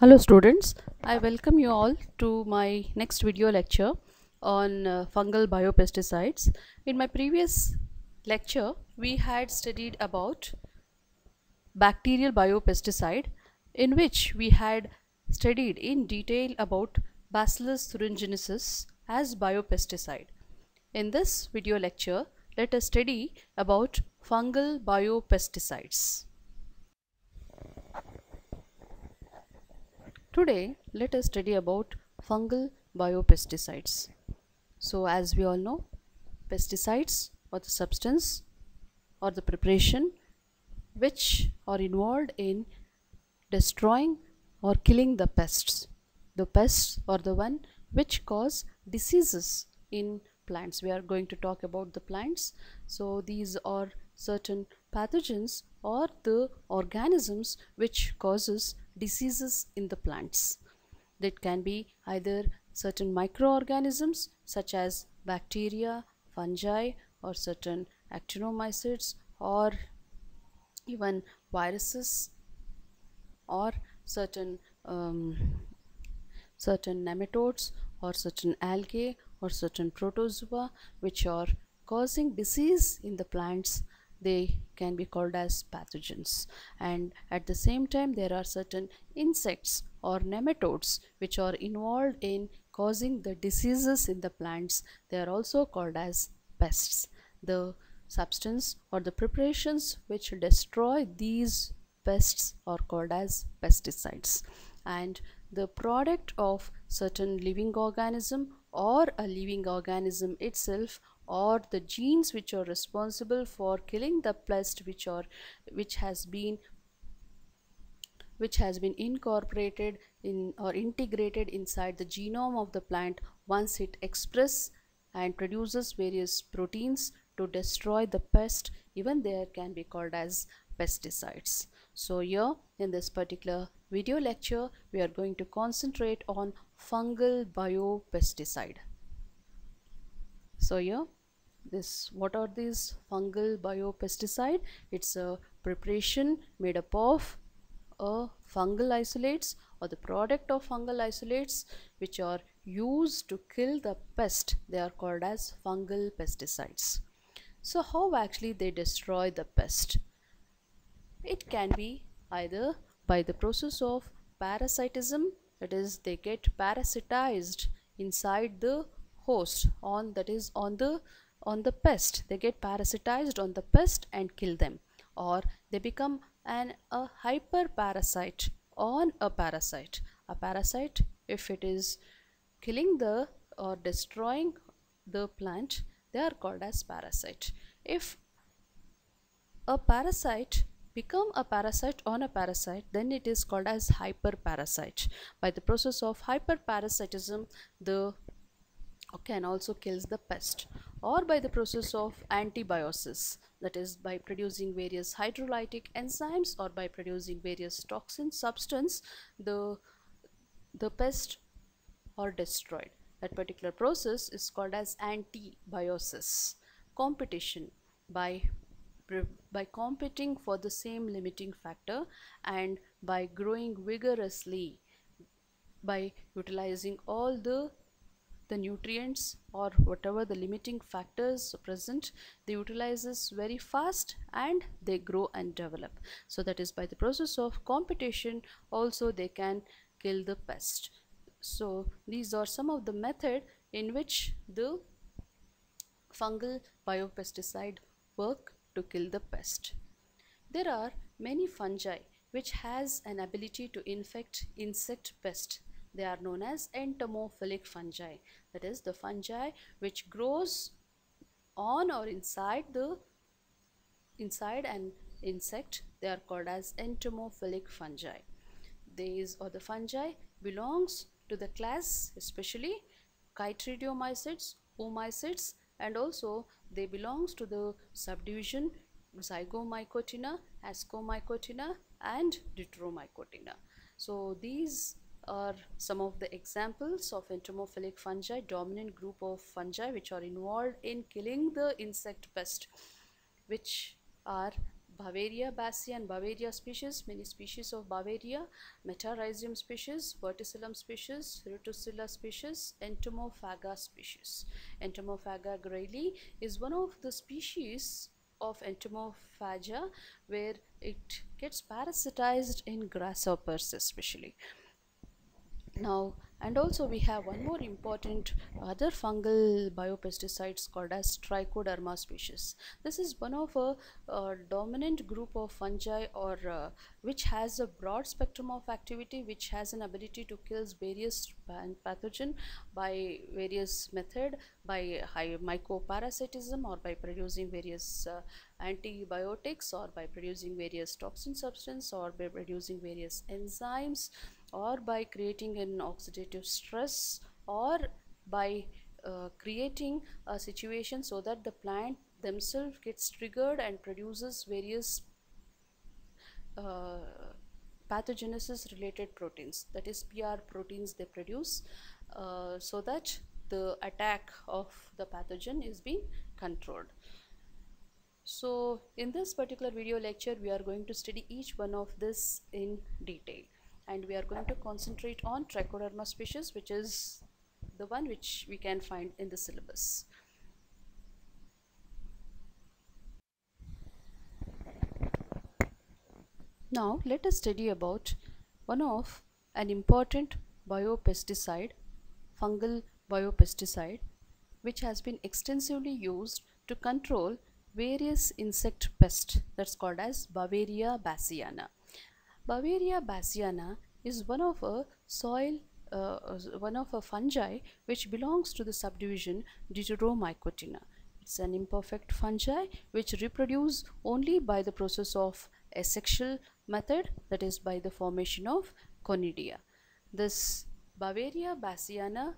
Hello students, I welcome you all to my next video lecture on uh, fungal biopesticides. In my previous lecture, we had studied about bacterial biopesticide in which we had studied in detail about Bacillus thuringiensis as biopesticide. In this video lecture, let us study about fungal biopesticides. Today, let us study about fungal biopesticides. So, as we all know, pesticides are the substance or the preparation which are involved in destroying or killing the pests. The pests are the one which cause diseases in plants. We are going to talk about the plants. So, these are certain pathogens or the organisms which causes diseases in the plants. That can be either certain microorganisms such as bacteria, fungi or certain actinomycetes or even viruses or certain um, certain nematodes or certain algae or certain protozoa which are causing disease in the plants they can be called as pathogens. And at the same time there are certain insects or nematodes which are involved in causing the diseases in the plants. They are also called as pests. The substance or the preparations which destroy these pests are called as pesticides. And the product of certain living organism or a living organism itself or the genes which are responsible for killing the pest which are which has been which has been incorporated in or integrated inside the genome of the plant once it expresses and produces various proteins to destroy the pest. Even there can be called as pesticides. So here in this particular video lecture we are going to concentrate on fungal biopesticide. So here this what are these? Fungal biopesticide. It's a preparation made up of a fungal isolates or the product of fungal isolates which are used to kill the pest. They are called as fungal pesticides. So how actually they destroy the pest? It can be either by the process of parasitism that is they get parasitized inside the host on that is on the on the pest. They get parasitized on the pest and kill them. Or they become an a hyper parasite on a parasite. A parasite if it is killing the or destroying the plant they are called as parasite. If a parasite become a parasite on a parasite then it is called as hyperparasite. By the process of hyperparasitism the can also kills the pest or by the process of antibiosis that is by producing various hydrolytic enzymes or by producing various toxin substance the the pest are destroyed. That particular process is called as antibiosis competition by by competing for the same limiting factor and by growing vigorously by utilizing all the the nutrients or whatever the limiting factors present they utilizes very fast and they grow and develop. So that is by the process of competition also they can kill the pest. So these are some of the method in which the fungal biopesticide work to kill the pest. There are many fungi which has an ability to infect insect pest. They are known as entomophilic fungi that is the fungi which grows on or inside the inside an insect they are called as entomophilic fungi. These or the fungi belongs to the class especially chytridiomycetes oomycetes and also they belongs to the subdivision zygomycotina ascomycotina and deuteromycotina. So these are some of the examples of entomophilic fungi, dominant group of fungi which are involved in killing the insect pest, which are Beauveria bassei and Beauveria species, many species of Beauveria, Metarhizium species, Verticillium species, Ruticilla species, Entomophaga species. Entomophaga grylli is one of the species of entomophaga where it gets parasitized in grasshoppers especially. Now and also we have one more important other fungal biopesticides called as trichoderma species. This is one of a, a dominant group of fungi or uh, which has a broad spectrum of activity which has an ability to kill various pathogen by various method by high mycoparasitism or by producing various uh, antibiotics or by producing various toxin substance or by producing various enzymes or by creating an oxidative stress or by uh, creating a situation so that the plant themselves gets triggered and produces various uh, pathogenesis related proteins that is PR proteins they produce uh, so that the attack of the pathogen is being controlled. So in this particular video lecture we are going to study each one of this in detail and we are going to concentrate on trichoderma species which is the one which we can find in the syllabus. Now let us study about one of an important biopesticide, fungal biopesticide which has been extensively used to control various insect pests that's called as Beauveria bassiana. Beauveria bassiana is one of a soil uh, one of a fungi which belongs to the subdivision Deuteromycotina. It's an imperfect fungi which reproduce only by the process of asexual method that is by the formation of conidia. This Beauveria bassiana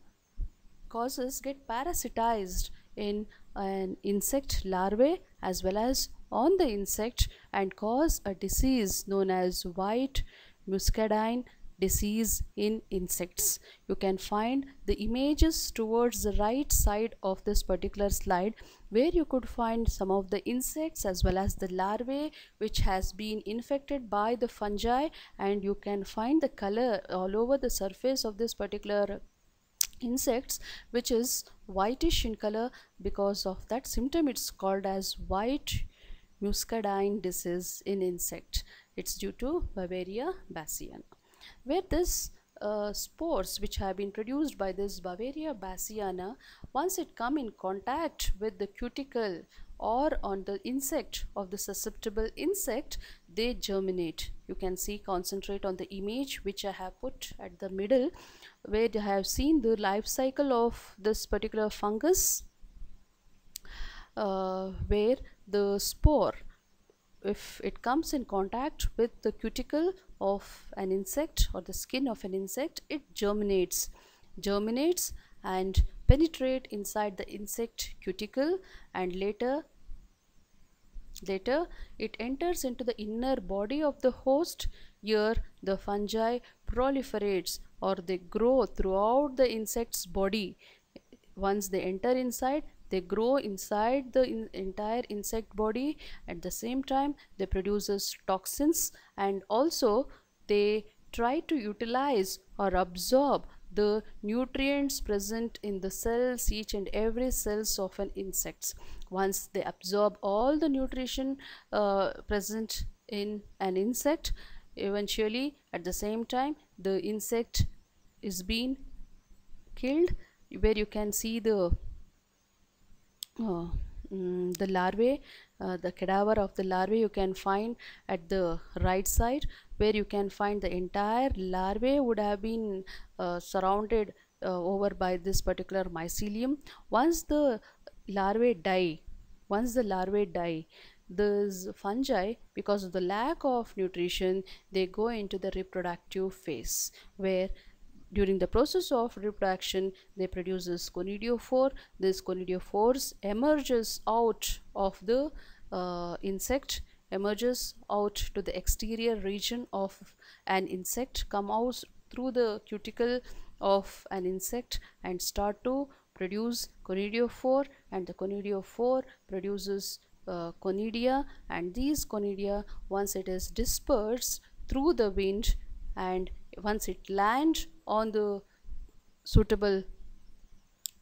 causes get parasitized in an insect larvae as well as on the insect and cause a disease known as white muscadine disease in insects. You can find the images towards the right side of this particular slide where you could find some of the insects as well as the larvae which has been infected by the fungi and you can find the color all over the surface of this particular insects which is whitish in color because of that symptom it's called as white muscadine disease in insect. It's due to Beauveria bassiana. Where this uh, spores which have been produced by this Beauveria bassiana, once it come in contact with the cuticle or on the insect of the susceptible insect, they germinate. You can see concentrate on the image which I have put at the middle where I have seen the life cycle of this particular fungus uh, where the spore if it comes in contact with the cuticle of an insect or the skin of an insect it germinates germinates and penetrate inside the insect cuticle and later later it enters into the inner body of the host. Here the fungi proliferates or they grow throughout the insect's body. Once they enter inside they grow inside the in entire insect body. At the same time they produces toxins. And also they try to utilize or absorb the nutrients present in the cells each and every cells of an insects once they absorb all the nutrition uh, present in an insect eventually at the same time the insect is being killed where you can see the uh, mm, the larvae uh, the cadaver of the larvae you can find at the right side where you can find the entire larvae would have been uh, surrounded uh, over by this particular mycelium. Once the larvae die once the larvae die these fungi because of the lack of nutrition they go into the reproductive phase where during the process of reproduction, they produces conidiophore. This conidiophores emerges out of the uh, insect, emerges out to the exterior region of an insect, come out through the cuticle of an insect and start to produce conidiophore and the conidiophore produces uh, conidia and these conidia once it is dispersed through the wind and once it lands on the suitable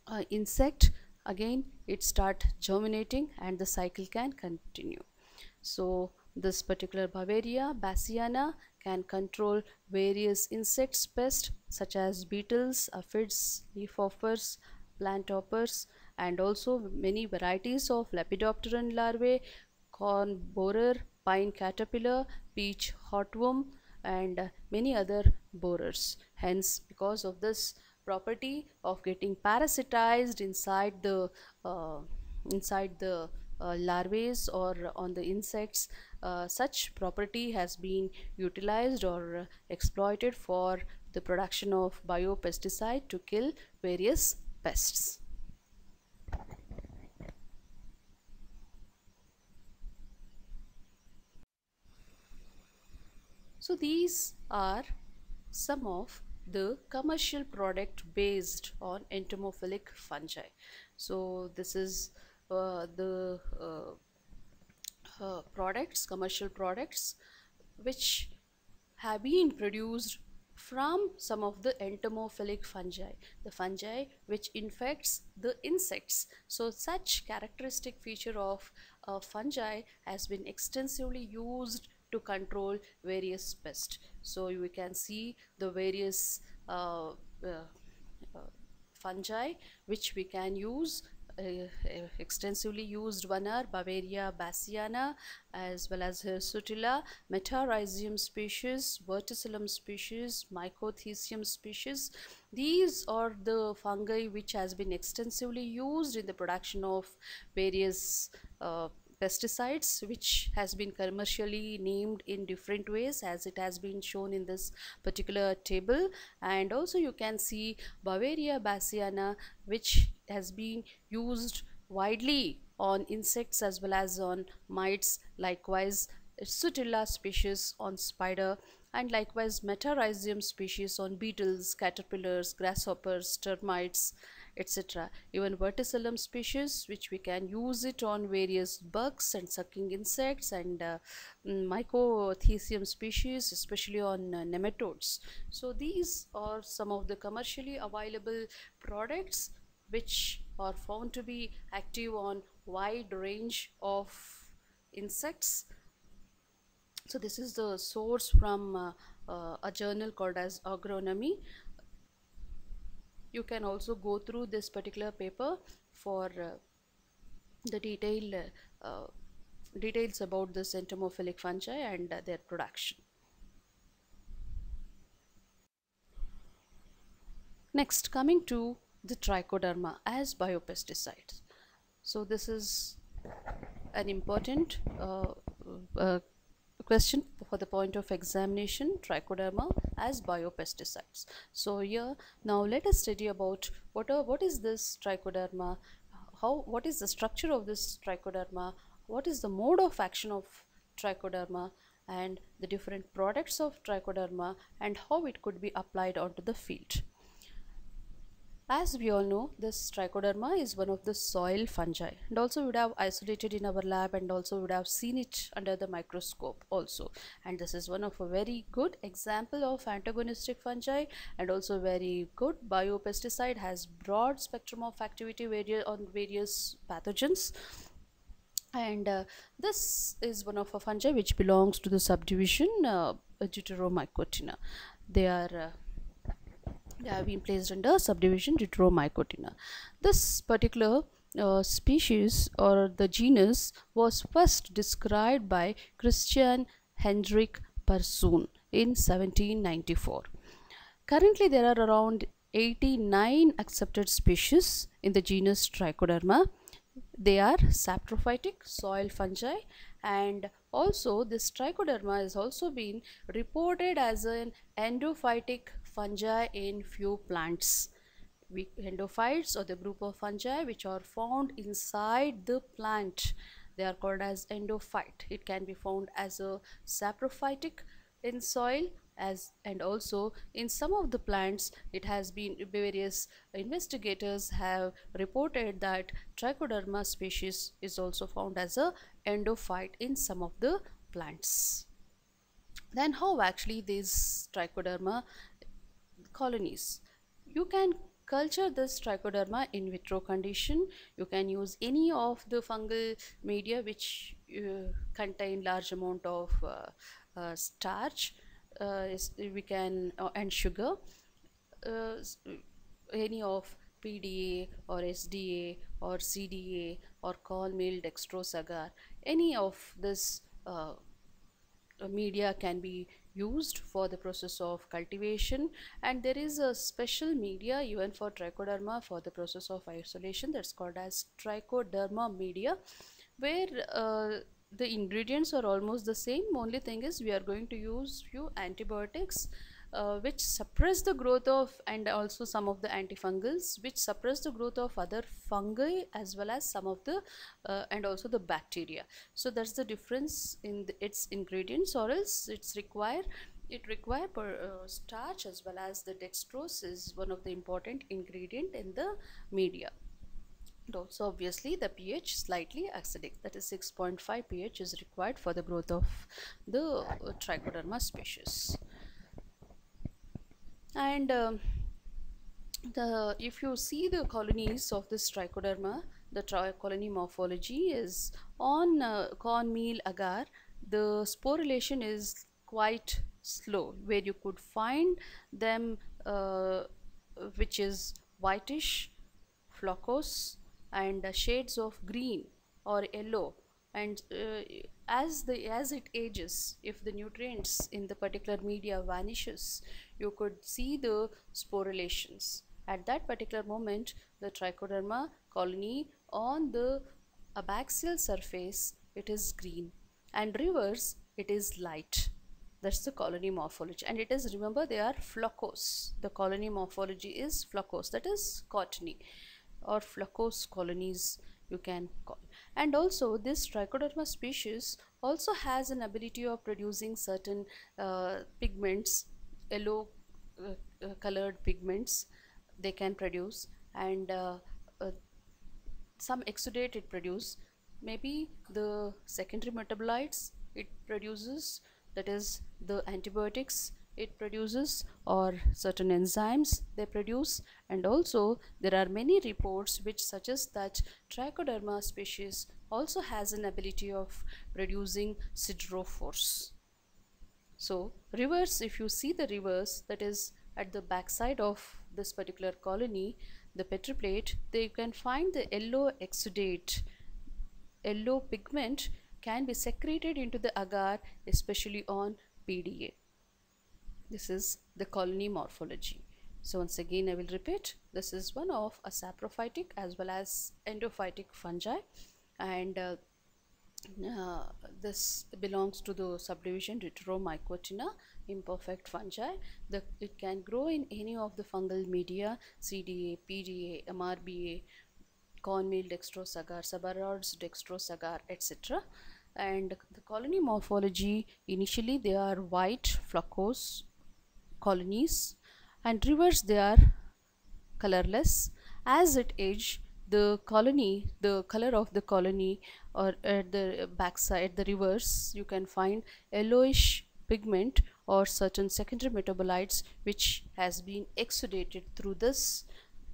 uh, insect again it start germinating and the cycle can continue. So this particular Beauveria bassiana can control various insects pests such as beetles, aphids, leafhoppers, planthoppers and also many varieties of lepidopteran larvae, corn borer, pine caterpillar, peach heartworm and many other borers. Hence because of this property of getting parasitized inside the uh, inside the uh, larvae or on the insects uh, such property has been utilized or exploited for the production of biopesticide to kill various pests. So these are some of the commercial product based on entomophilic fungi. So this is uh, the uh, uh, products, commercial products, which have been produced from some of the entomophilic fungi, the fungi which infects the insects. So such characteristic feature of uh, fungi has been extensively used to control various pests. So you can see the various uh, uh, fungi which we can use uh, extensively used one are Beauveria bassiana as well as Hirsutella, Metarhizium species, Verticillium species, Myrothecium species. These are the fungi which has been extensively used in the production of various uh, pesticides which has been commercially named in different ways as it has been shown in this particular table. And also you can see Beauveria bassiana which has been used widely on insects as well as on mites. Likewise Sutilla species on spider and likewise Metarhizium species on beetles, caterpillars, grasshoppers, termites, etc. Even verticillium species which we can use it on various bugs and sucking insects and uh, mm, species especially on uh, nematodes. So these are some of the commercially available products which are found to be active on wide range of insects. So this is the source from uh, uh, a journal called as agronomy you can also go through this particular paper for uh, the detailed uh, details about the entomophilic fungi and uh, their production. Next coming to the trichoderma as biopesticides. So this is an important uh, uh, question for the point of examination trichoderma as biopesticides. So here now let us study about what are what is this trichoderma? How what is the structure of this trichoderma? What is the mode of action of trichoderma? And the different products of trichoderma and how it could be applied onto the field as we all know, this trichoderma is one of the soil fungi and also would have isolated in our lab and also would have seen it under the microscope also. And this is one of a very good example of antagonistic fungi and also very good biopesticide has broad spectrum of activity on various pathogens and uh, this is one of a fungi which belongs to the subdivision uh, Deuteromycotina. They are uh, they have been placed under subdivision Deuteromycotina. This particular uh, species or the genus was first described by Christian Hendrik Persoon in 1794. Currently there are around 89 accepted species in the genus Trichoderma. They are saprophytic soil fungi and also this trichoderma has also been reported as an endophytic fungi in few plants. We, endophytes or the group of fungi which are found inside the plant. They are called as endophyte. It can be found as a saprophytic in soil as and also in some of the plants it has been various investigators have reported that trichoderma species is also found as a endophyte in some of the plants. Then how actually these trichoderma colonies? You can culture this trichoderma in vitro condition. You can use any of the fungal media which uh, contain large amount of uh, uh, starch uh, we can uh, and sugar uh, any of PDA or SDA or CDA or corn meal dextrose agar any of this media can be used for the process of cultivation. And there is a special media even for trichoderma for the process of isolation that's called as trichoderma media where uh, the ingredients are almost the same. Only thing is we are going to use few antibiotics uh, which suppress the growth of and also some of the antifungals which suppress the growth of other fungi as well as some of the uh, and also the bacteria. So that's the difference in the, its ingredients or else it's require it require per, uh, starch as well as the dextrose is one of the important ingredient in the media. And also obviously the pH slightly acidic. That is 6.5 pH is required for the growth of the uh, trichoderma species and um, the if you see the colonies of this trichoderma the tri colony morphology is on uh, corn meal agar. The sporulation is quite slow where you could find them uh, which is whitish floccose and uh, shades of green or yellow. And uh, as the as it ages if the nutrients in the particular media vanishes you could see the sporulations at that particular moment the trichoderma colony on the abaxial surface it is green. And reverse it is light. That's the colony morphology. And it is remember they are floccose the colony morphology is floccose that is cottony or floccose colonies you can call. And also this trichoderma species also has an ability of producing certain uh, pigments yellow uh, uh, colored pigments they can produce and uh, some exudate it produce maybe the secondary metabolites it produces that is the antibiotics it produces or certain enzymes they produce and also there are many reports which suggest that trichoderma species also has an ability of producing siderophores. So reverse if you see the reverse that is at the backside of this particular colony the petri plate they can find the yellow exudate yellow pigment can be secreted into the agar especially on PDA. This is the colony morphology. So once again I will repeat this is one of a saprophytic as well as endophytic fungi and uh, uh, this belongs to the subdivision Deuteromycotina imperfect fungi. The, it can grow in any of the fungal media CDA, PDA, MRBA, cornmeal dextrose agar, Sabouraud's dextrose agar, etc and the colony morphology initially they are white floccose colonies and reverse they are colorless as it age the colony the color of the colony or at the backside the reverse you can find yellowish pigment or certain secondary metabolites which has been exudated through this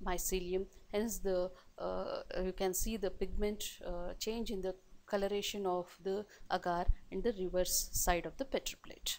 mycelium hence the uh, you can see the pigment uh, change in the coloration of the agar in the reverse side of the petri plate.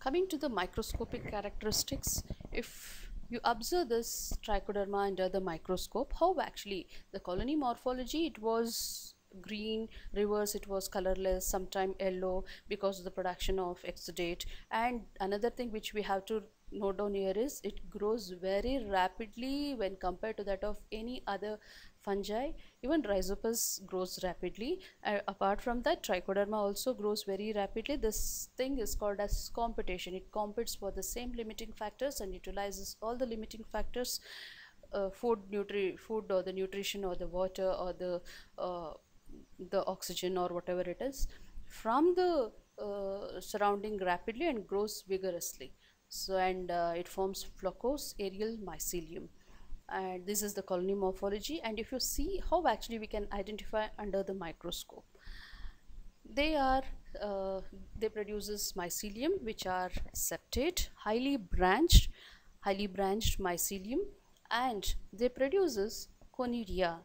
Coming to the microscopic characteristics, if you observe this trichoderma under the microscope, how actually the colony morphology, it was green reverse it was colorless sometime yellow because of the production of exudate. And another thing which we have to note down here is it grows very rapidly when compared to that of any other fungi even rhizopus grows rapidly. Uh, apart from that trichoderma also grows very rapidly. This thing is called as competition it competes for the same limiting factors and utilizes all the limiting factors uh, food nutri food or the nutrition or the water or the uh, the oxygen or whatever it is from the uh, surrounding rapidly and grows vigorously. So and uh, it forms floccose aerial mycelium and this is the colony morphology and if you see how actually we can identify under the microscope. They are uh, they produces mycelium which are septate highly branched highly branched mycelium and they produces conidia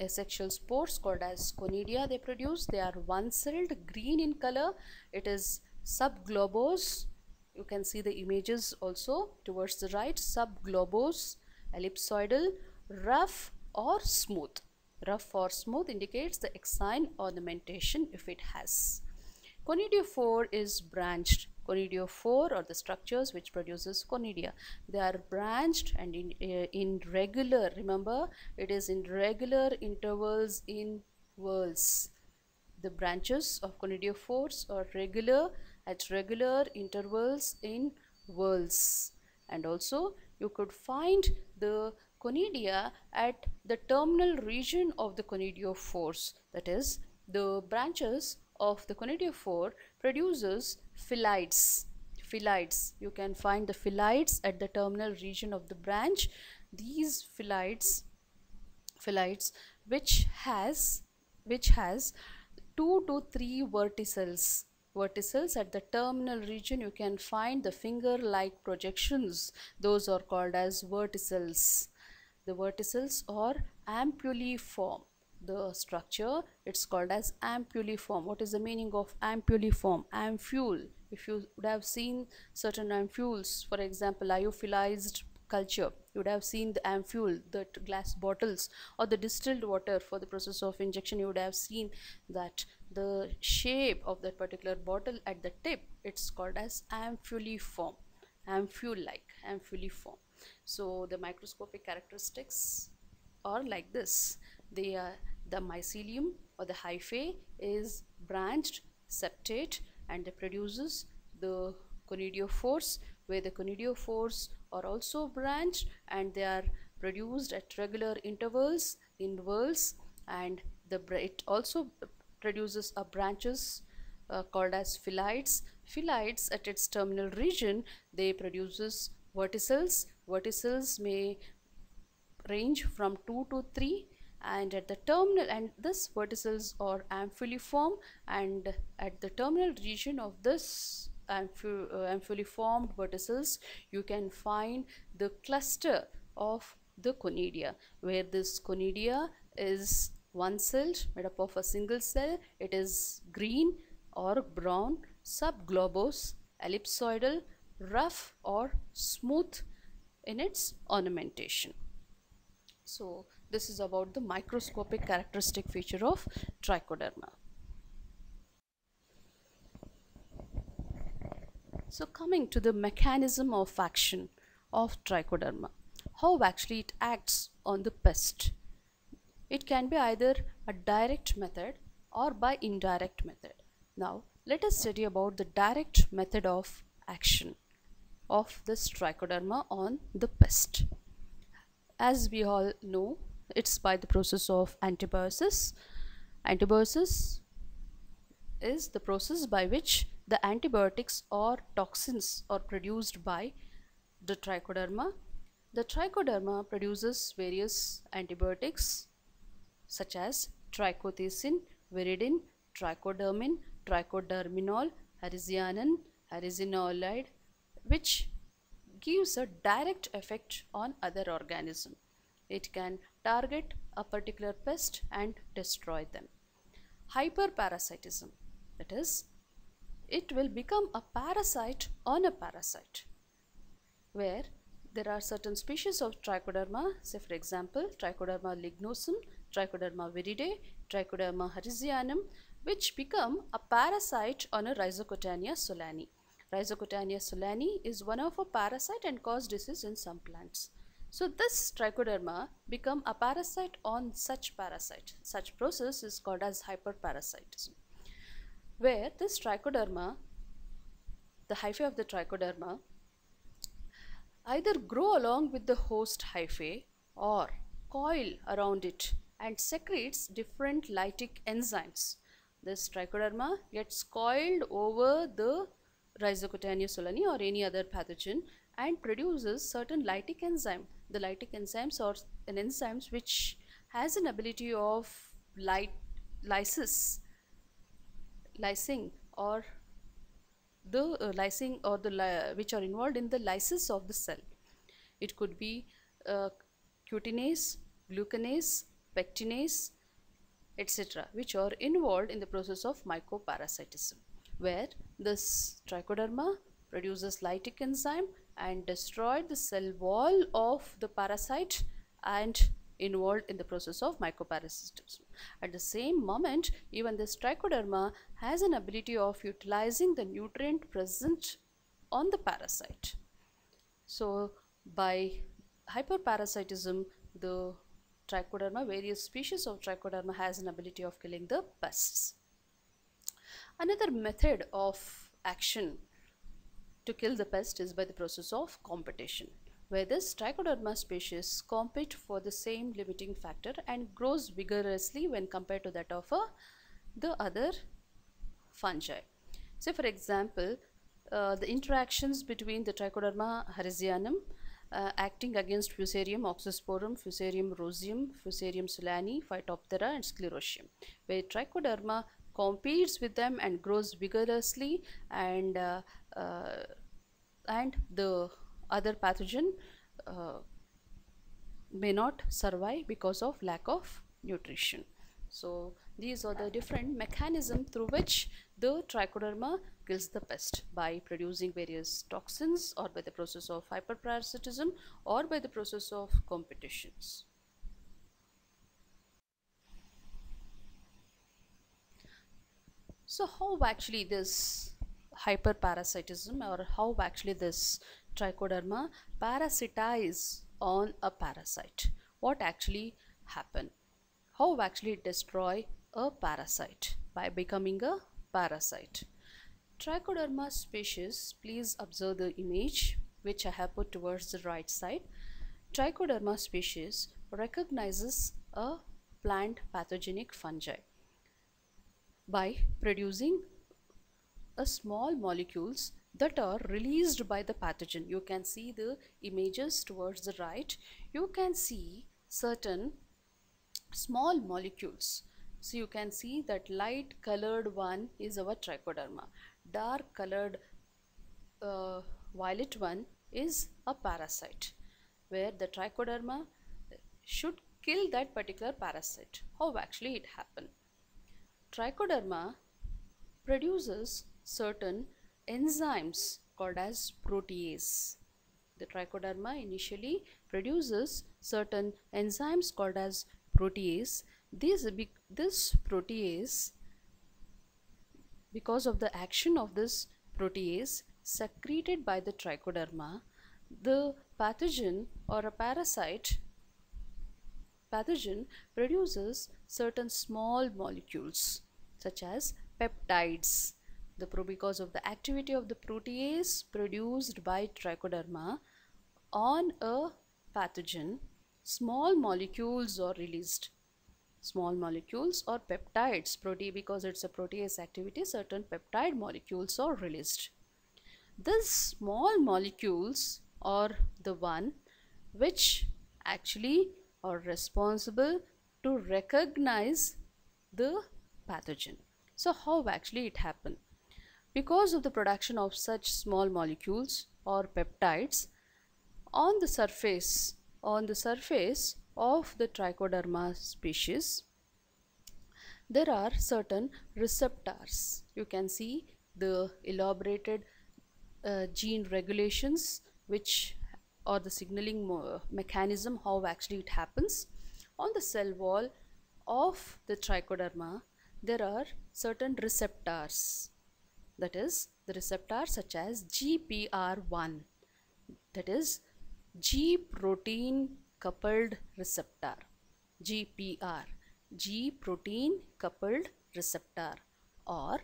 asexual spores called as conidia they produce. They are one celled green in color. It is subglobose. You can see the images also towards the right subglobose ellipsoidal rough or smooth. Rough or smooth indicates the exine ornamentation if it has. Conidiophore is branched. Conidiophore or the structures which produces conidia they are branched and in, uh, in regular remember it is in regular intervals in whorls the branches of conidiophores are regular at regular intervals in whorls and also you could find the conidia at the terminal region of the conidiophores that is the branches of the conidiophore produces phialides. Phialides. You can find the phialides at the terminal region of the branch. These phialides phialides which has which has two to three verticils verticils at the terminal region you can find the finger like projections. Those are called as verticils the verticils are ampuliform. The structure it's called as ampuliform. What is the meaning of ampuliform? Ampule. If you would have seen certain ampules for example lyophilized culture you would have seen the ampule the glass bottles or the distilled water for the process of injection you would have seen that the shape of that particular bottle at the tip it's called as ampuliform ampule like ampuliform so the microscopic characteristics are like this. They are the mycelium or the hyphae is branched septate and it produces the conidiophores where the conidiophores are also branched and they are produced at regular intervals in whorls and the it also produces a branches uh, called as phialides phialides at its terminal region they produces verticils. Verticils may range from 2 to 3 and at the terminal and this verticils are ampuliform and at the terminal region of this ampul uh, ampuliformed verticils you can find the cluster of the conidia where this conidia is one celled made up of a single cell it is green or brown subglobose ellipsoidal rough or smooth in its ornamentation so this is about the microscopic characteristic feature of trichoderma. So coming to the mechanism of action of trichoderma, how actually it acts on the pest. It can be either a direct method or by indirect method. Now let us study about the direct method of action of this trichoderma on the pest. As we all know it's by the process of antibiosis antibiosis is the process by which the antibiotics or toxins are produced by the trichoderma the trichoderma produces various antibiotics such as trichothecin viridin trichodermin trichoderminol harzianum harzianolide which gives a direct effect on other organism it can target a particular pest and destroy them. Hyperparasitism, that is, it will become a parasite on a parasite where there are certain species of trichoderma, say for example trichoderma lignorum, trichoderma viride, trichoderma harzianum which become a parasite on a Rhizoctonia solani. Rhizoctonia solani is one of a parasite and cause disease in some plants. So this trichoderma become a parasite on such parasite. Such process is called as hyperparasitism. Where this trichoderma, the hyphae of the trichoderma, either grow along with the host hyphae or coil around it and secretes different lytic enzymes. This trichoderma gets coiled over the Rhizoctonia solani or any other pathogen and produces certain lytic enzyme. The lytic enzymes are an enzymes which has an ability of light lysis, lysing or the uh, lysing or the li which are involved in the lysis of the cell. It could be uh, cutinase, glucanase, pectinase, etc. which are involved in the process of mycoparasitism where this trichoderma produces lytic enzyme and destroyed the cell wall of the parasite and involved in the process of mycoparasitism. At the same moment, even this trichoderma has an ability of utilizing the nutrient present on the parasite. So, by hyperparasitism, the trichoderma, various species of trichoderma has an ability of killing the pests. Another method of action to kill the pest is by the process of competition where this trichoderma species compete for the same limiting factor and grows vigorously when compared to that of a, the other fungi. So for example, uh, the interactions between the Trichoderma harzianum uh, acting against Fusarium oxysporum, Fusarium roseum, Fusarium solani, Phytophthora and Sclerotium where Trichoderma competes with them and grows vigorously and uh, uh and the other pathogen uh, may not survive because of lack of nutrition. So these are the different mechanism through which the trichoderma kills the pest by producing various toxins or by the process of hyperparasitism or by the process of competitions. So how actually this hyperparasitism or how actually this trichoderma parasitize on a parasite. What actually happen? How actually destroy a parasite by becoming a parasite. Trichoderma species, please observe the image which I have put towards the right side. Trichoderma species recognizes a plant pathogenic fungi by producing a small molecules that are released by the pathogen. You can see the images towards the right. You can see certain small molecules. So you can see that light colored one is our trichoderma. Dark colored uh, violet one is a parasite where the trichoderma should kill that particular parasite. How actually it happen? Trichoderma produces certain enzymes called as protease. The trichoderma initially produces certain enzymes called as protease. This, this protease, because of the action of this protease secreted by the trichoderma, the pathogen or a parasite pathogen produces certain small molecules such as peptides. The pro because of the activity of the protease produced by trichoderma on a pathogen small molecules are released small molecules or peptides protein because it's a protease activity certain peptide molecules are released. These small molecules are the one which actually are responsible to recognize the pathogen. So how actually it happened because of the production of such small molecules or peptides on the surface on the surface of the trichoderma species there are certain receptors. You can see the elaborated uh, gene regulations which or the signaling mechanism how actually it happens. On the cell wall of the trichoderma there are certain receptors. That is the receptors such as GPR1 that is G protein coupled receptor GPR G protein coupled receptor or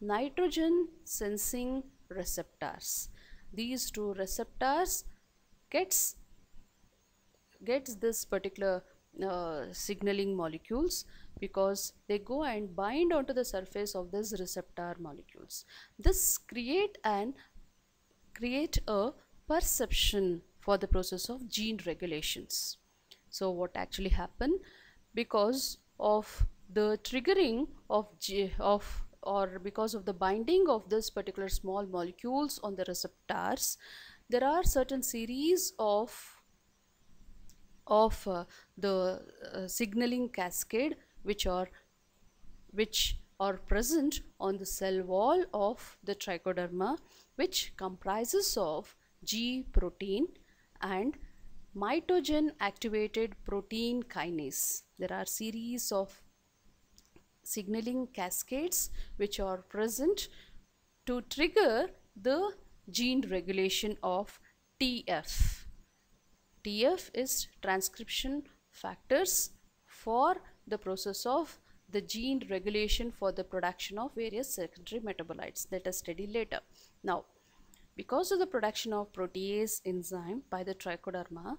nitrogen sensing receptors these two receptors gets gets this particular uh, signaling molecules because they go and bind onto the surface of these receptor molecules. This create an create a perception for the process of gene regulations. So what actually happen because of the triggering of G of or because of the binding of this particular small molecules on the receptors there are certain series of of uh, the uh, signaling cascade which are which are present on the cell wall of the trichoderma which comprises of G protein and mitogen activated protein kinase. There are series of signaling cascades which are present to trigger the gene regulation of TF. TF is transcription factors for the process of the gene regulation for the production of various secondary metabolites. Let us study later. Now, because of the production of protease enzyme by the trichoderma,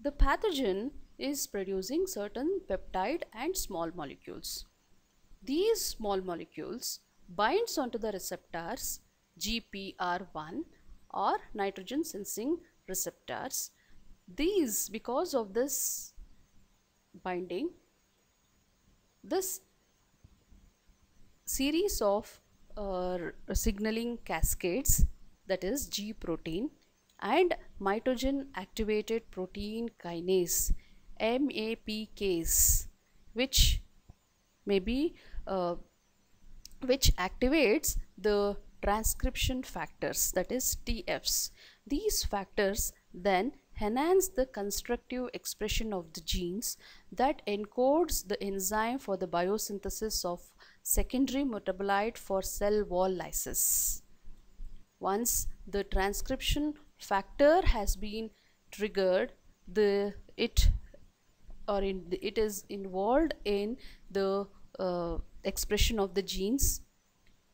the pathogen is producing certain peptide and small molecules. These small molecules binds onto the receptors GPR1 or nitrogen sensing receptors. These because of this binding this series of uh, signaling cascades that is G protein and mitogen activated protein kinase MAPKs which may be uh, which activates the transcription factors that is TFs. These factors then enhance the constructive expression of the genes that encodes the enzyme for the biosynthesis of secondary metabolite for cell wall lysis. Once the transcription factor has been triggered, the it or it is involved in the uh, expression of the genes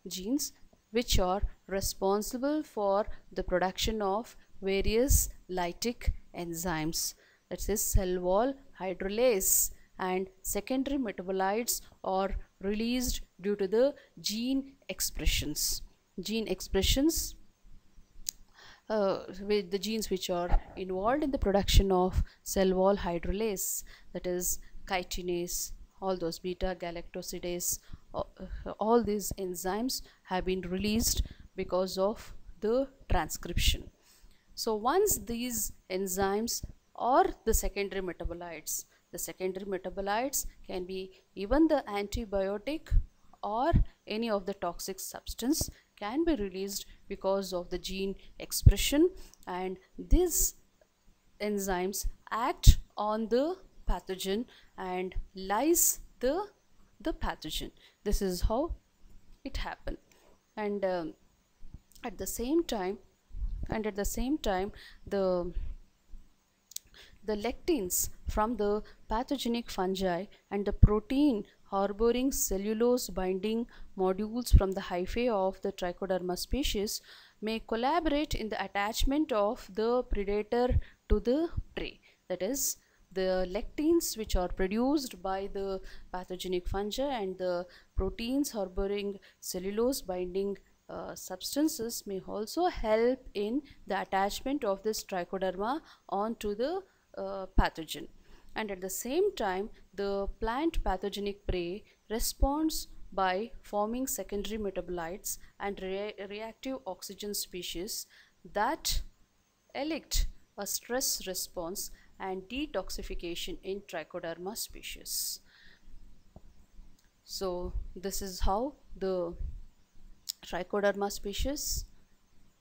genes which are responsible for the production of various lytic enzymes. That is cell wall hydrolase and secondary metabolites are released due to the gene expressions gene expressions uh, with the genes which are involved in the production of cell wall hydrolase that is chitinase all those beta galactosidase uh, all these enzymes have been released because of the transcription. So once these enzymes or the secondary metabolites, the secondary metabolites can be even the antibiotic or any of the toxic substance can be released because of the gene expression and these enzymes act on the pathogen and lyse the the pathogen. This is how it happened. And um, at the same time and at the same time the the lectins from the pathogenic fungi and the protein harboring cellulose binding modules from the hyphae of the trichoderma species may collaborate in the attachment of the predator to the prey. That is the lectins which are produced by the pathogenic fungi and the proteins harboring cellulose binding uh, substances may also help in the attachment of this trichoderma onto the uh, pathogen. And at the same time the plant pathogenic prey responds by forming secondary metabolites and re reactive oxygen species that elicit a stress response and detoxification in trichoderma species. So this is how the trichoderma species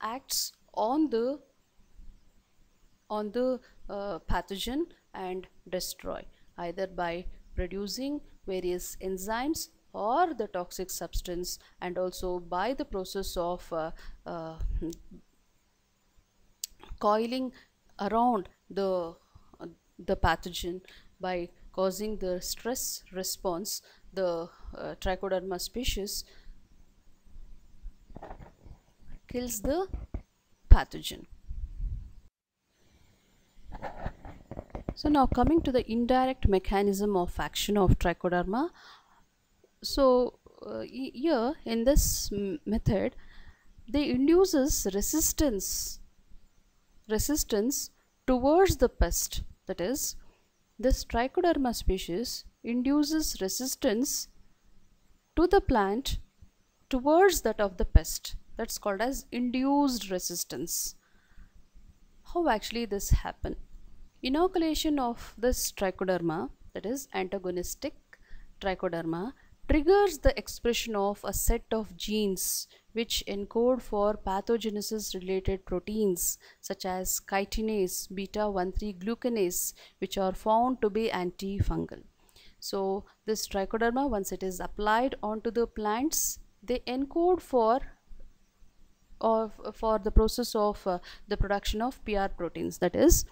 acts on the on the uh, pathogen and destroy either by producing various enzymes or the toxic substance and also by the process of uh, uh, coiling around the uh, the pathogen by causing the stress response the uh, trichoderma species kills the pathogen. So now coming to the indirect mechanism of action of trichoderma. So uh, here in this method, they induces resistance resistance towards the pest. That is this trichoderma species induces resistance to the plant towards that of the pest. That's called as induced resistance. How actually this happen inoculation of this trichoderma that is antagonistic trichoderma triggers the expression of a set of genes which encode for pathogenesis related proteins such as chitinase, beta 1,3 glucanase which are found to be antifungal. So this trichoderma once it is applied onto the plants they encode for of for the process of uh, the production of PR proteins that is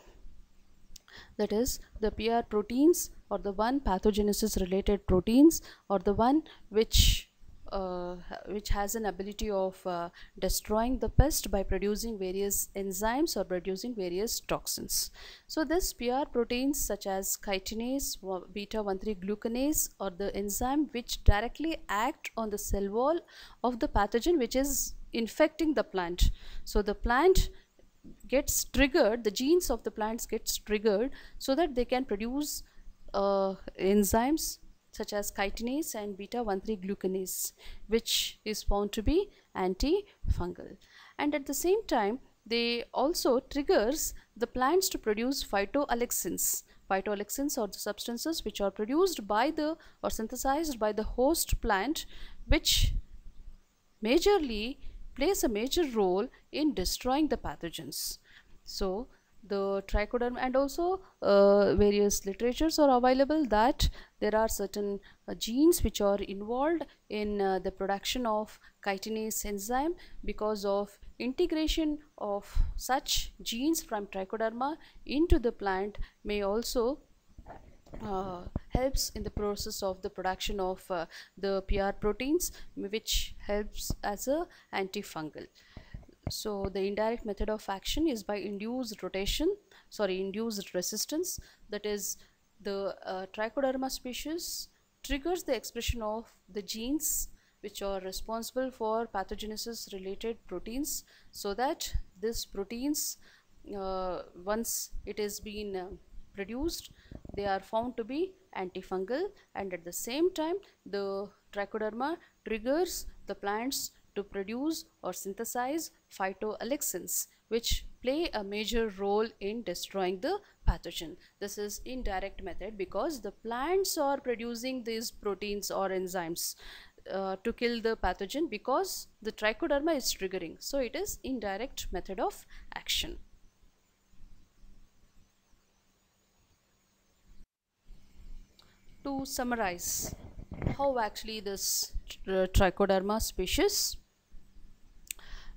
that is the PR proteins or the one pathogenesis related proteins or the one which uh, which has an ability of uh, destroying the pest by producing various enzymes or producing various toxins. So this PR proteins such as chitinase, beta 1,3 glucanase or the enzyme which directly act on the cell wall of the pathogen which is infecting the plant. So the plant gets triggered, the genes of the plants gets triggered so that they can produce uh, enzymes such as chitinase and beta 1,3 glucanase which is found to be antifungal. And at the same time they also triggers the plants to produce phytoalexins. Phytoalexins are the substances which are produced by the or synthesized by the host plant which majorly plays a major role in destroying the pathogens. So the trichoderm and also uh, various literatures are available that there are certain uh, genes which are involved in uh, the production of chitinase enzyme because of integration of such genes from trichoderma into the plant may also uh, helps in the process of the production of uh, the PR proteins which helps as a antifungal. So the indirect method of action is by induced rotation sorry induced resistance that is the uh, trichoderma species triggers the expression of the genes which are responsible for pathogenesis related proteins so that this proteins uh, once has been uh, produced they are found to be antifungal and at the same time the trichoderma triggers the plants to produce or synthesize phytoalexins which play a major role in destroying the pathogen. This is indirect method because the plants are producing these proteins or enzymes uh, to kill the pathogen because the trichoderma is triggering. So it is indirect method of action. To summarize how actually this trichoderma species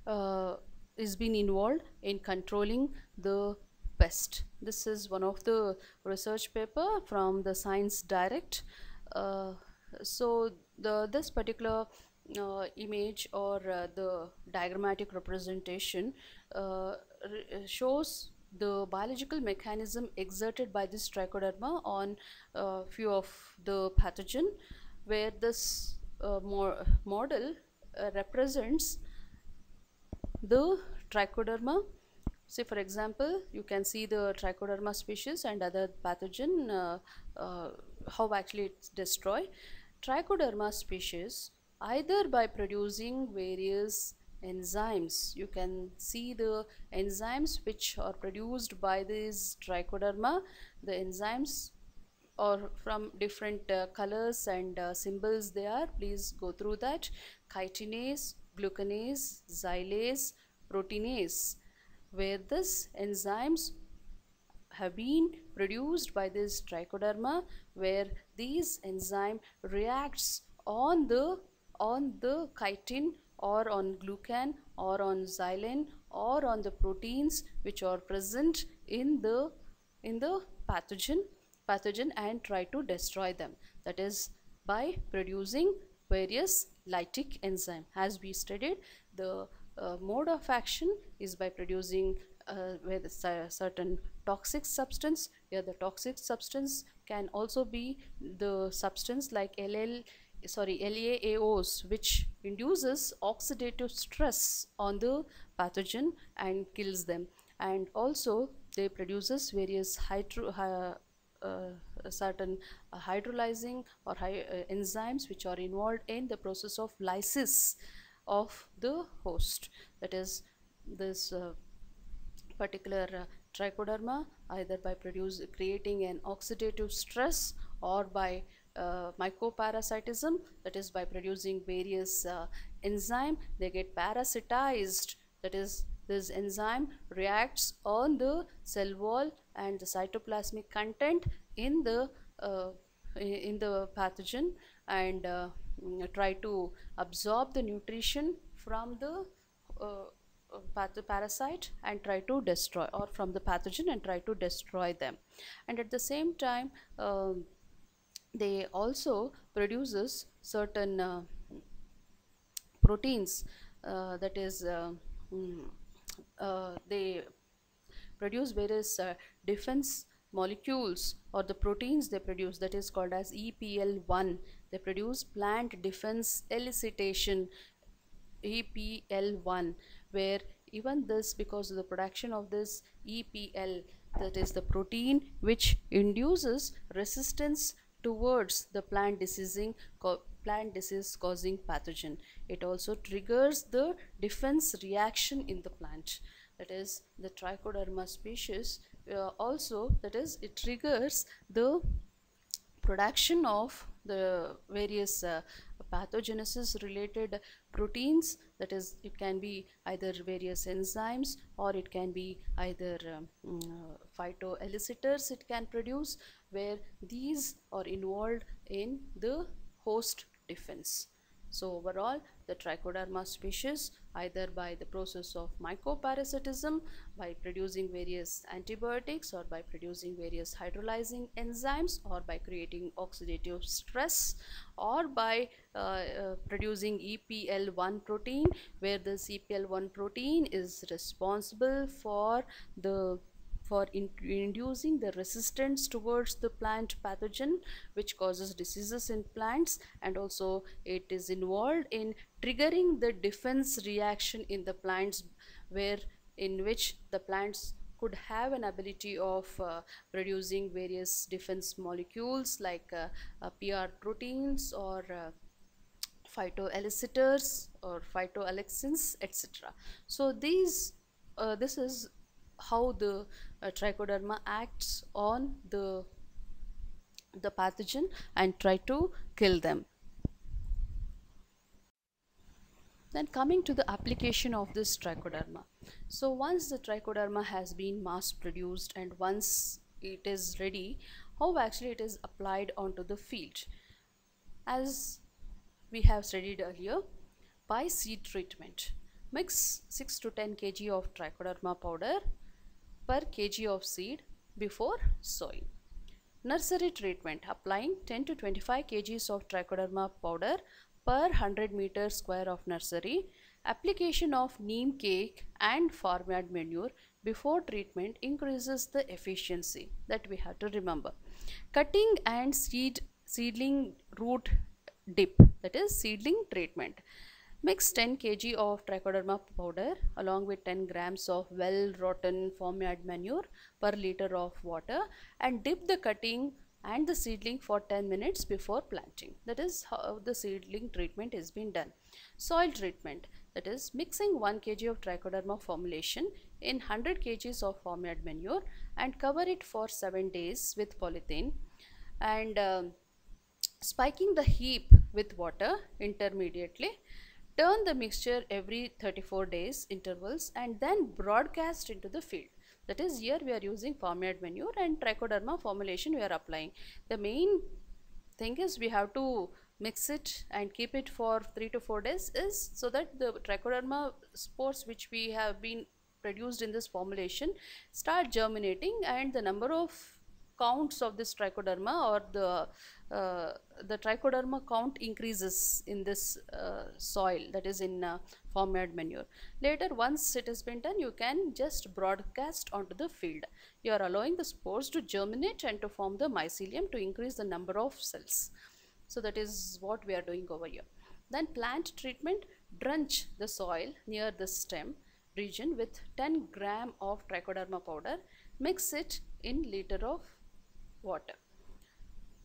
uh, is been involved in controlling the pest. This is one of the research paper from the Science Direct. Uh, so the this particular uh, image or uh, the diagrammatic representation uh, shows the biological mechanism exerted by this trichoderma on a few of the pathogen where this uh, model uh, represents the trichoderma. Say for example you can see the trichoderma species and other pathogen uh, uh, how actually it's destroy trichoderma species either by producing various enzymes. You can see the enzymes which are produced by this trichoderma. The enzymes or from different uh, colors and uh, symbols they are. Please go through that. Chitinase glucanase, xylase, proteinase where this enzymes have been produced by this trichoderma where these enzyme reacts on the on the chitin or on glucan or on xylin or on the proteins which are present in the in the pathogen pathogen and try to destroy them that is by producing various lytic enzyme. As we studied, the uh, mode of action is by producing uh, certain toxic substance yeah the toxic substance can also be the substance like ll sorry LAAOs which induces oxidative stress on the pathogen and kills them. And also they produces various hydro uh, uh, certain uh, hydrolyzing or uh, enzymes which are involved in the process of lysis of the host. That is this uh, particular uh, trichoderma either by produce creating an oxidative stress or by uh, mycoparasitism that is by producing various uh, enzyme they get parasitized. That is this enzyme reacts on the cell wall and the cytoplasmic content in the uh, in the pathogen and uh, try to absorb the nutrition from the uh, uh parasite and try to destroy or from the pathogen and try to destroy them. And at the same time um, they also produces certain uh, proteins uh, that is uh, mm, uh, they produce various uh, defense molecules or the proteins they produce that is called as EPL1 they produce plant defense elicitation EPL1 where even this because of the production of this EPL that is the protein which induces resistance towards the plant diseasing plant disease causing pathogen. It also triggers the defense reaction in the plant. That is the trichoderma species uh, also that is it triggers the production of the various uh, pathogenesis related proteins. That is it can be either various enzymes or it can be either um, uh, phytoelicitors it can produce where these are involved in the host defense. So overall the trichoderma species either by the process of mycoparasitism by producing various antibiotics or by producing various hydrolyzing enzymes or by creating oxidative stress or by uh, uh, producing EPL1 protein where the EPL1 protein is responsible for the for in inducing the resistance towards the plant pathogen which causes diseases in plants and also it is involved in triggering the defense reaction in the plants where in which the plants could have an ability of uh, producing various defense molecules like uh, uh, PR proteins or uh, phytoelicitors or phytoalexins etc. So these uh, this is how the uh, trichoderma acts on the the pathogen and try to kill them. Then coming to the application of this trichoderma. So once the trichoderma has been mass produced and once it is ready how actually it is applied onto the field? As we have studied earlier by seed treatment mix 6 to 10 kg of trichoderma powder per kg of seed before sowing. Nursery treatment applying 10 to 25 kgs of trichoderma powder per 100 meter square of nursery. Application of neem cake and farmyard manure before treatment increases the efficiency that we have to remember. Cutting and seed seedling root dip that is seedling treatment Mix 10 kg of trichoderma powder along with 10 grams of well rotten farmyard manure per liter of water and dip the cutting and the seedling for 10 minutes before planting. That is how the seedling treatment is being done. Soil treatment that is mixing 1 kg of trichoderma formulation in 100 kg of farmyard manure and cover it for 7 days with polythene and uh, spiking the heap with water intermediately Turn the mixture every 34 days intervals and then broadcast into the field. That is here we are using farmyard manure and trichoderma formulation we are applying. The main thing is we have to mix it and keep it for 3 to 4 days is so that the trichoderma spores which we have been produced in this formulation start germinating and the number of counts of this trichoderma or the uh, the trichoderma count increases in this uh, soil that is in uh, farmyard manure. Later once it has been done you can just broadcast onto the field. You are allowing the spores to germinate and to form the mycelium to increase the number of cells. So that is what we are doing over here. Then plant treatment drench the soil near the stem region with 10 gram of trichoderma powder. Mix it in liter of water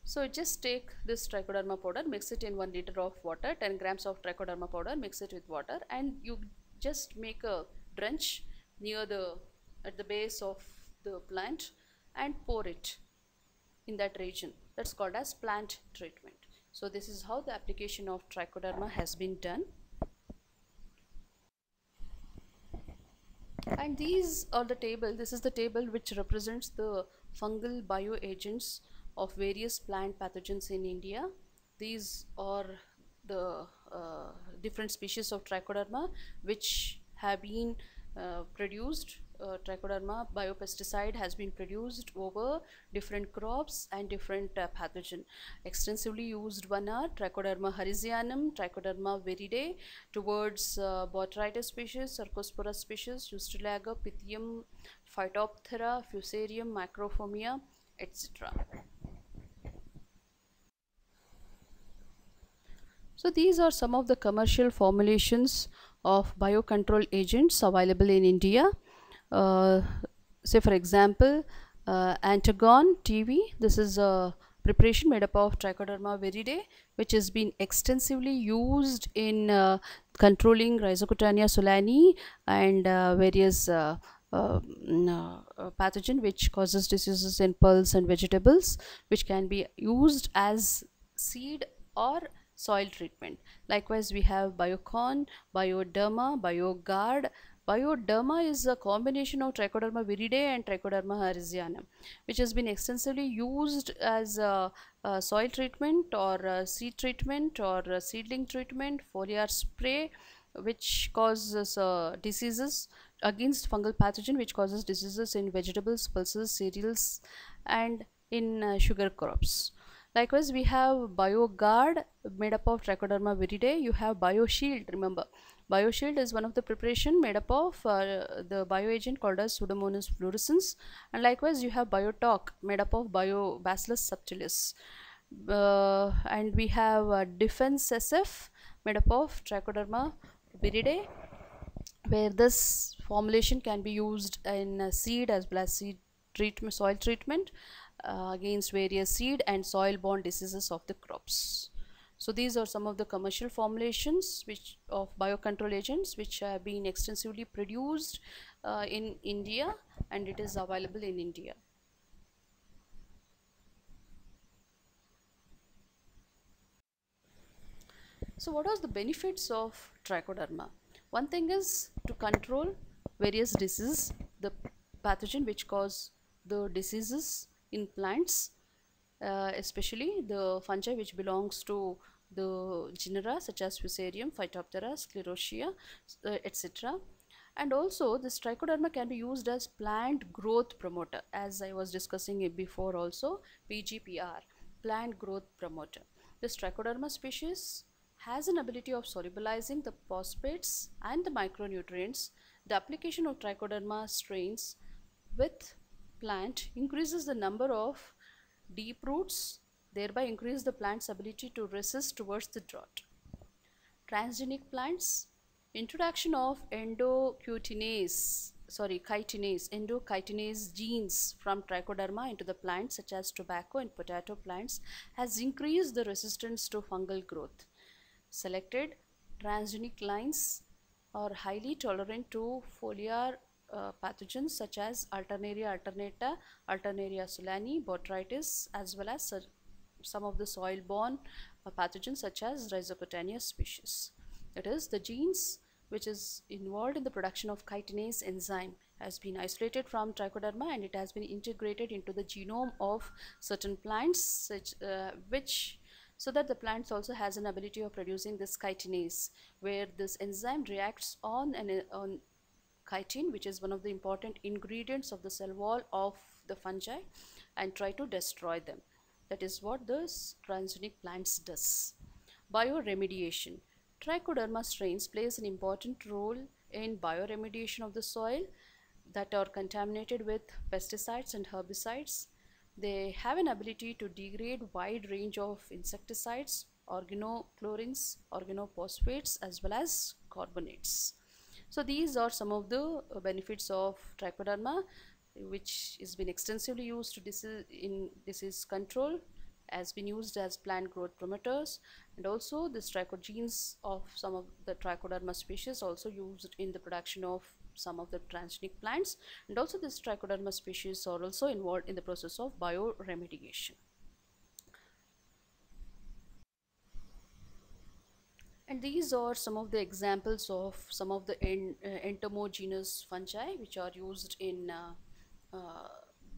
so just take this trichoderma powder mix it in 1 liter of water 10 grams of trichoderma powder mix it with water and you just make a drench near the at the base of the plant and pour it in that region. That's called as plant treatment. So this is how the application of trichoderma has been done. And these are the table this is the table which represents the fungal bioagents of various plant pathogens in India these are the uh, different species of trichoderma which have been uh, produced uh, trichoderma biopesticide has been produced over different crops and different uh, pathogen. Extensively used one are trichoderma harzianum, trichoderma viride towards uh, botrytis species, cercospora species, Ustilago, Pythium, Phytophthora, Fusarium, Macrophomina, etc. So these are some of the commercial formulations of biocontrol agents available in India. Uh, say for example, uh, Antagon TV, this is a preparation made up of Trichoderma viride which has been extensively used in uh, controlling Rhizoctonia solani and uh, various uh, uh, pathogen which causes diseases in pulse and vegetables which can be used as seed or soil treatment. Likewise, we have Biocon, Bioderma, Bioguard. Bioderma is a combination of Trichoderma viride and Trichoderma harzianum, which has been extensively used as a, a soil treatment or seed treatment or seedling treatment, foliar spray, which causes uh, diseases against fungal pathogen which causes diseases in vegetables, pulses, cereals and in uh, sugar crops. Likewise, we have BioGuard made up of Trichoderma viride. You have BioShield, remember. BioShield is one of the preparation made up of uh, the bioagent called as Pseudomonas fluorescens. And likewise, you have BioTalk made up of Biobacillus subtilis. Uh, and we have uh, Defense SF made up of Trichoderma viride where this formulation can be used in seed as well as seed treatment, soil treatment uh, against various seed and soil borne diseases of the crops. So these are some of the commercial formulations which of biocontrol agents which have been extensively produced uh, in India and it is available in India. So what are the benefits of trichoderma? One thing is to control various diseases, the pathogen which cause the diseases in plants uh, especially the fungi which belongs to the genera such as Fusarium, Phytophthora, Sclerotia, uh, etc. And also this trichoderma can be used as plant growth promoter as I was discussing it before also PGPR, plant growth promoter. This trichoderma species has an ability of solubilizing the phosphates and the micronutrients. The application of trichoderma strains with plant increases the number of deep roots thereby increase the plant's ability to resist towards the drought. Transgenic plants introduction of endocutinase sorry chitinase endochitinase genes from trichoderma into the plants such as tobacco and potato plants has increased the resistance to fungal growth. Selected transgenic lines are highly tolerant to foliar uh, pathogens such as Alternaria alternata, Alternaria solani, botrytis as well as some of the soil-borne uh, pathogens such as Rhizoctonia species. That is the genes which is involved in the production of chitinase enzyme has been isolated from trichoderma and it has been integrated into the genome of certain plants such, uh, which so that the plants also has an ability of producing this chitinase where this enzyme reacts on, an, on chitin which is one of the important ingredients of the cell wall of the fungi and try to destroy them. That is what this transgenic plants does. Bioremediation. Trichoderma strains plays an important role in bioremediation of the soil that are contaminated with pesticides and herbicides. They have an ability to degrade wide range of insecticides organochlorines organophosphates as well as carbamates so these are some of the uh, benefits of trichoderma which has been extensively used to disease in disease control has been used as plant growth promoters and also the trichogenes of some of the trichoderma species also used in the production of some of the transgenic plants and also this trichoderma species are also involved in the process of bioremediation. And these are some of the examples of some of the en uh, entomogenous fungi which are used in uh, uh,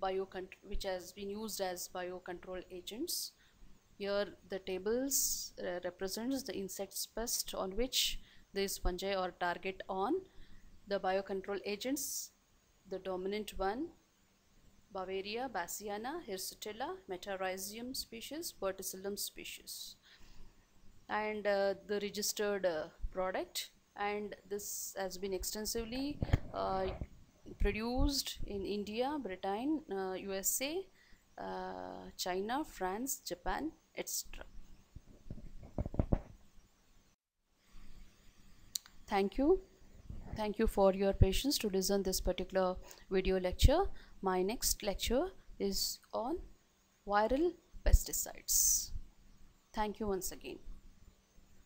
bio which has been used as biocontrol agents. Here the tables uh, represents the insects pest on which these fungi are target on. The biocontrol agents the dominant one Beauveria, bassiana, Hirsutella, Metarhizium species, Verticillium species and uh, the registered uh, product and this has been extensively uh, produced in India, Britain, USA, uh, China, France, Japan, etc. Thank you. Thank you for your patience to listen this particular video lecture. My next lecture is on viral pesticides. Thank you once again.